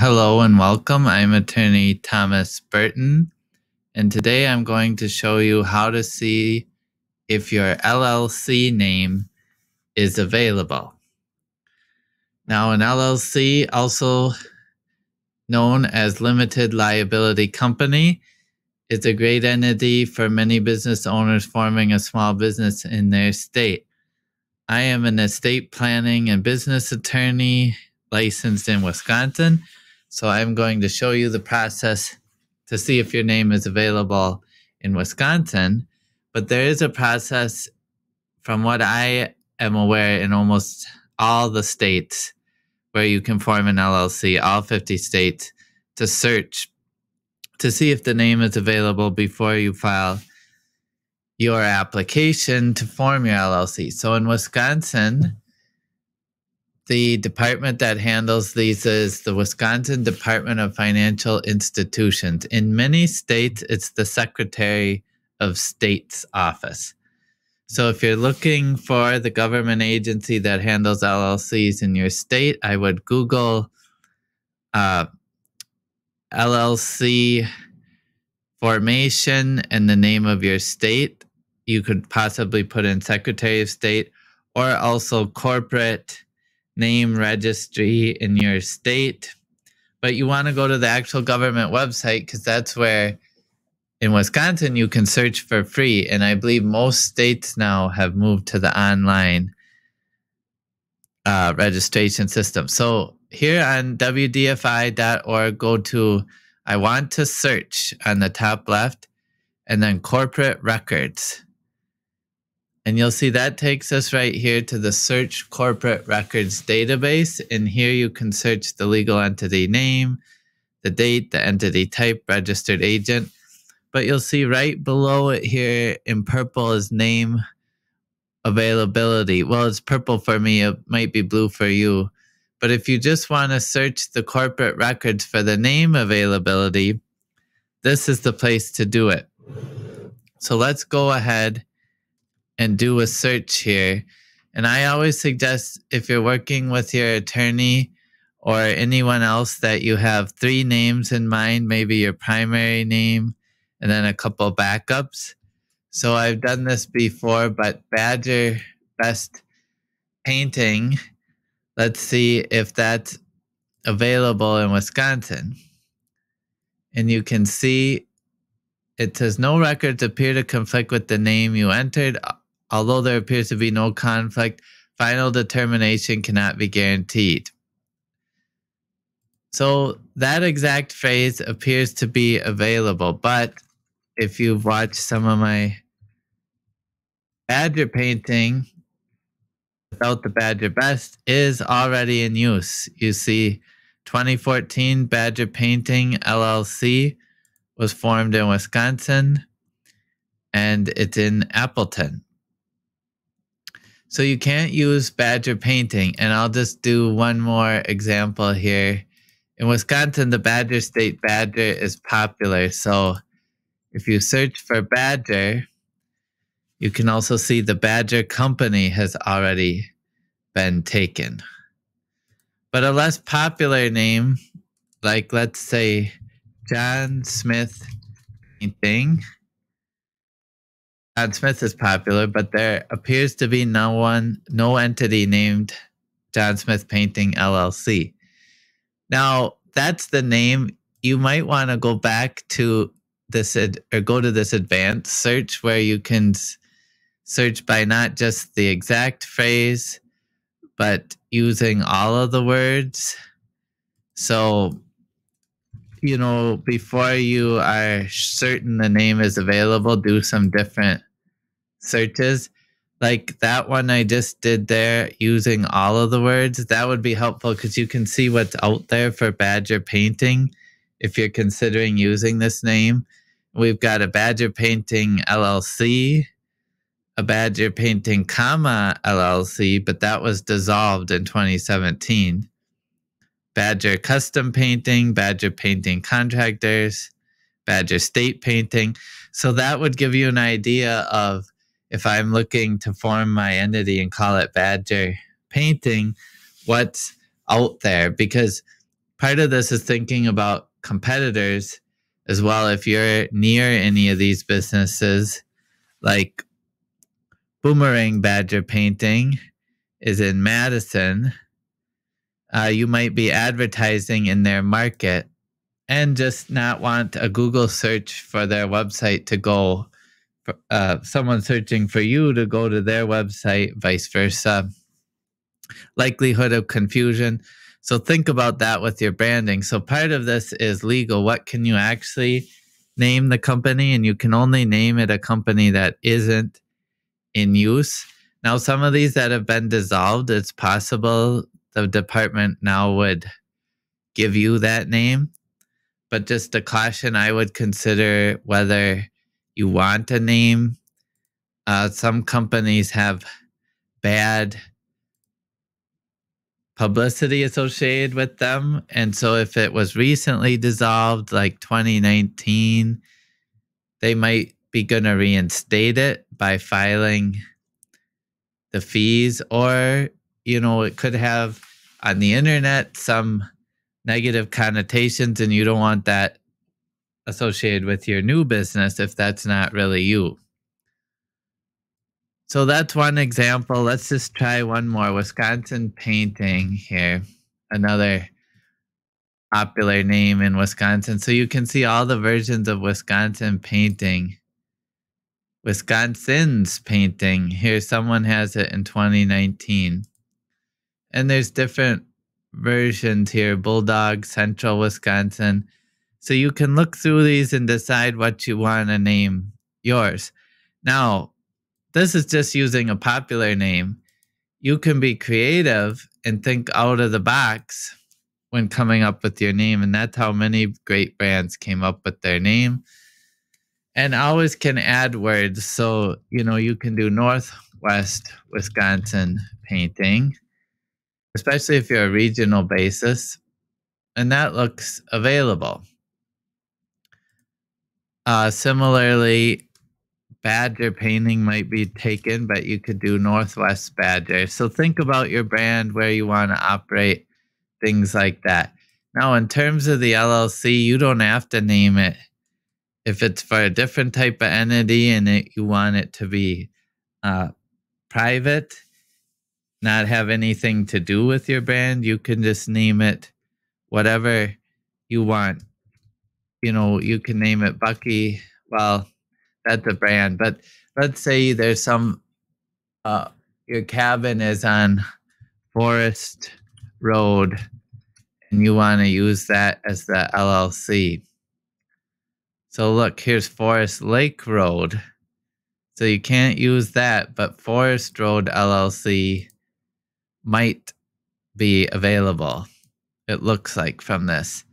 Hello and welcome. I'm attorney Thomas Burton, and today I'm going to show you how to see if your LLC name is available. Now, an LLC, also known as Limited Liability Company, is a great entity for many business owners forming a small business in their state. I am an estate planning and business attorney licensed in Wisconsin. So I'm going to show you the process to see if your name is available in Wisconsin. But there is a process, from what I am aware, in almost all the states where you can form an LLC, all 50 states, to search to see if the name is available before you file your application to form your LLC. So in Wisconsin, the department that handles these is the Wisconsin Department of Financial Institutions. In many states, it's the Secretary of State's office. So if you're looking for the government agency that handles LLCs in your state, I would Google uh, LLC formation and the name of your state. You could possibly put in Secretary of State or also corporate name registry in your state. But you want to go to the actual government website because that's where in Wisconsin you can search for free. And I believe most states now have moved to the online uh, registration system. So here on WDFI.org, go to I want to search on the top left and then corporate records. And you'll see that takes us right here to the search corporate records database. And here you can search the legal entity name, the date, the entity type, registered agent. But you'll see right below it here in purple is name availability. Well, it's purple for me. It might be blue for you. But if you just want to search the corporate records for the name availability, this is the place to do it. So let's go ahead and do a search here. And I always suggest if you're working with your attorney or anyone else that you have three names in mind, maybe your primary name and then a couple backups. So I've done this before, but Badger Best Painting, let's see if that's available in Wisconsin. And you can see it says no records appear to conflict with the name you entered. Although there appears to be no conflict, final determination cannot be guaranteed. So that exact phrase appears to be available, but if you've watched some of my Badger painting without the Badger Best is already in use. You see, 2014 Badger Painting LLC was formed in Wisconsin and it's in Appleton. So you can't use Badger painting. And I'll just do one more example here. In Wisconsin, the Badger State Badger is popular. So if you search for Badger, you can also see the Badger Company has already been taken. But a less popular name, like let's say John Smith Painting, John Smith is popular, but there appears to be no one, no entity named John Smith Painting LLC. Now, that's the name. You might want to go back to this ad, or go to this advanced search where you can search by not just the exact phrase, but using all of the words. So you know, before you are certain the name is available, do some different searches. Like that one I just did there using all of the words, that would be helpful because you can see what's out there for Badger Painting if you're considering using this name. We've got a Badger Painting LLC, a Badger Painting, comma LLC, but that was dissolved in 2017. Badger Custom Painting, Badger Painting Contractors, Badger State Painting. So that would give you an idea of if I'm looking to form my entity and call it Badger Painting, what's out there? Because part of this is thinking about competitors as well. If you're near any of these businesses, like Boomerang Badger Painting is in Madison, uh, you might be advertising in their market and just not want a Google search for their website to go, uh, someone searching for you to go to their website, vice versa. Likelihood of confusion. So think about that with your branding. So part of this is legal. What can you actually name the company? And you can only name it a company that isn't in use. Now, some of these that have been dissolved, it's possible the department now would give you that name. But just a caution, I would consider whether you want a name. Uh, some companies have bad publicity associated with them. And so if it was recently dissolved, like 2019, they might be going to reinstate it by filing the fees, or, you know, it could have on the internet some negative connotations, and you don't want that associated with your new business if that's not really you. So that's one example. Let's just try one more. Wisconsin painting here. Another popular name in Wisconsin. So you can see all the versions of Wisconsin painting. Wisconsin's painting. Here, someone has it in 2019. And there's different versions here Bulldog, Central Wisconsin. So you can look through these and decide what you want to name yours. Now, this is just using a popular name. You can be creative and think out of the box when coming up with your name. And that's how many great brands came up with their name. And always can add words. So, you know, you can do Northwest Wisconsin painting, especially if you're a regional basis. And that looks available. Uh, similarly, Badger painting might be taken, but you could do Northwest Badger. So think about your brand, where you want to operate, things like that. Now, in terms of the LLC, you don't have to name it. If it's for a different type of entity and it, you want it to be uh, private, not have anything to do with your brand, you can just name it whatever you want. You know, you can name it Bucky. Well, that's a brand. But let's say there's some uh, your cabin is on Forest Road and you want to use that as the LLC. So look, here's Forest Lake Road. So you can't use that, but Forest Road LLC might be available. It looks like from this.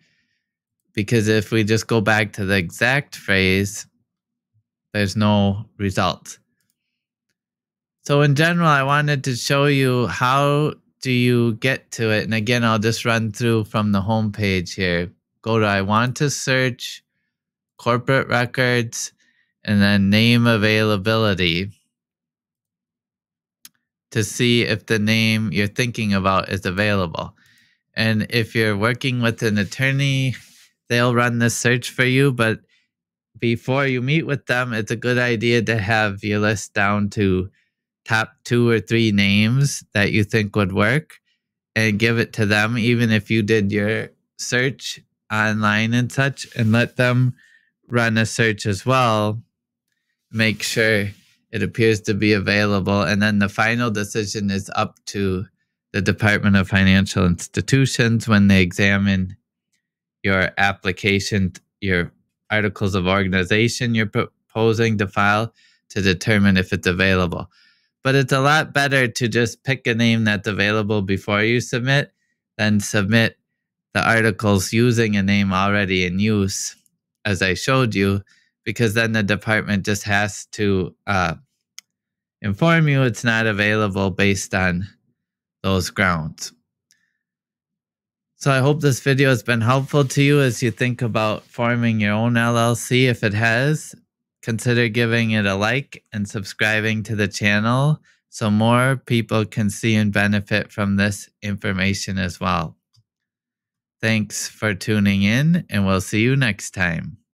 Because if we just go back to the exact phrase, there's no result. So in general, I wanted to show you how do you get to it. And again, I'll just run through from the home page here. Go to I want to search corporate records and then name availability to see if the name you're thinking about is available. And if you're working with an attorney, they'll run this search for you, but before you meet with them, it's a good idea to have your list down to top two or three names that you think would work and give it to them, even if you did your search online and such, and let them run a search as well. Make sure it appears to be available. And then the final decision is up to the Department of Financial Institutions when they examine your application, your articles of organization you're proposing to file to determine if it's available. But it's a lot better to just pick a name that's available before you submit than submit the articles using a name already in use, as I showed you, because then the department just has to uh, inform you it's not available based on those grounds. So I hope this video has been helpful to you as you think about forming your own LLC. If it has, consider giving it a like and subscribing to the channel so more people can see and benefit from this information as well. Thanks for tuning in, and we'll see you next time.